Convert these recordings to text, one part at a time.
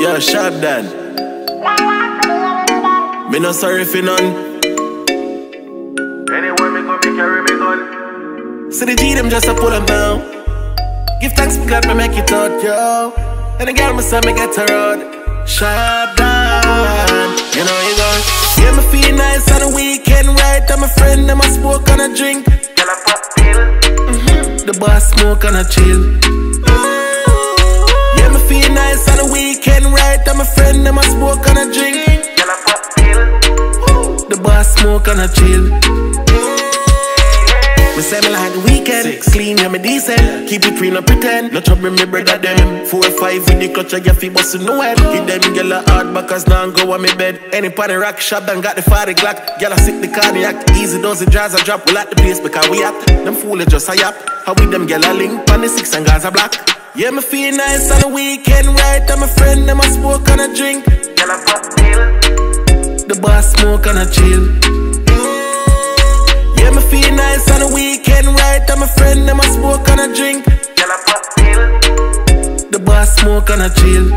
Yo, sharp dad. Me no sorry for none. Anywhere me go, me carry me gun. See the G them just a pull them down. Give thanks, me glad me make it out, yo. And the girl me say me get her out. Sharp down. You know you go. Yeah, me feel nice on the weekend, right? I'm a friend, them a smoke and a drink. Girl, I pop pill. Mm-hmm. The boss smoke and a chill. Right? Friend, them a smoke and a drink. Girl, I pop pill. The boss smoke and a chill. Me say me like the weekend, Six. clean yeah me decent. Keep it clean, no pretend. No trouble me brother them. Four or five in the clutch, I get fi bust no head. Give them gyal a hard backers now go on me bed. Any party rock shop done got the 40 Glock. Gyal a sick the cardiac, easy does the jazz I drop. We like the place because we at. Them fool just a yap. How we them gyal a link on the six and Gaza black. Yeah, me feel nice on the weekend, right? I'm a friend, them a smoke and a drink. Girl, I pop pill. The boss smoke and a chill. Yeah, me feel nice on the weekend, right? I'm a friend, them a smoke and a drink. Girl, I pop pill. The boss smoke and a chill.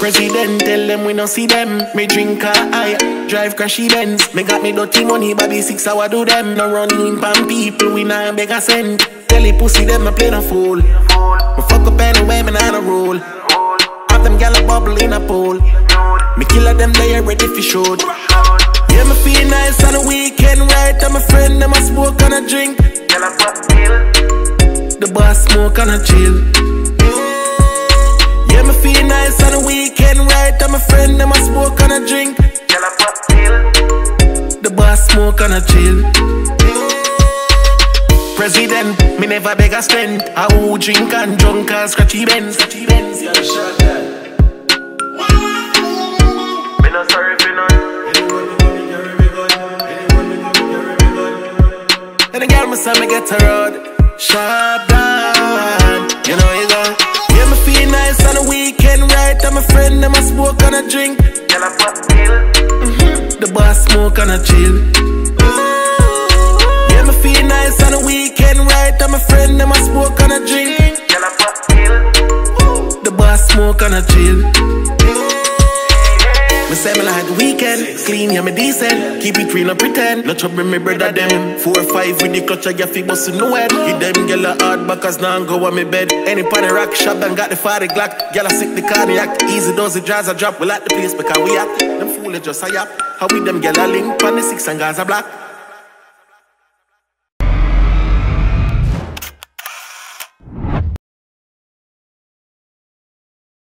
President tell them we no see them. Me drink a high, drive crashy Benz. Me got me dirty money, baby six hour do them. No running pan people, we not beg a cent. Tell the pussy them a play no fool. Me fuck up anyway, me not a roll. Have them gal a bubble in a pool. Me kill a them they ready for shoot. Yeah, me feel nice on the weekend, right? I'm a friend, them a smoke and a drink. Girl, I pop. The boss smoke and a chill. Yeah, me feel nice on the weekend, right? I'm a friend, them a smoke and a drink. Girl, I pop pill. The boss smoke and a chill. President, me never beg a spend. I who drink and drunk and scratchy bends. Scratchy bends, yeah, shot that. Me no sorry for none. And the girl me say me get her out Sharp down You know you go Yeah, me feel nice on the weekend, right? I'm a friend, them a smoke and a drink Girl, I pop pill. The boss smoke and a chill Yeah, me feel nice on the weekend, right? I'm a friend, them a smoke and a drink Girl, I pop pill. The boss smoke and a chill me say me like the weekend, clean, yeah, me decent. Keep it real no pretend. No trouble, me brother them. Four or five with the clutch, I get fi bust no head. Give them gyal a hard backers now go on me bed. Any party rock shop done got the 40 Glock. Gyal a sick the cardiac, easy does the jazz I drop. We like the place because we at. Them fool just a yap. How we them gyal a link on the six and Gaza black.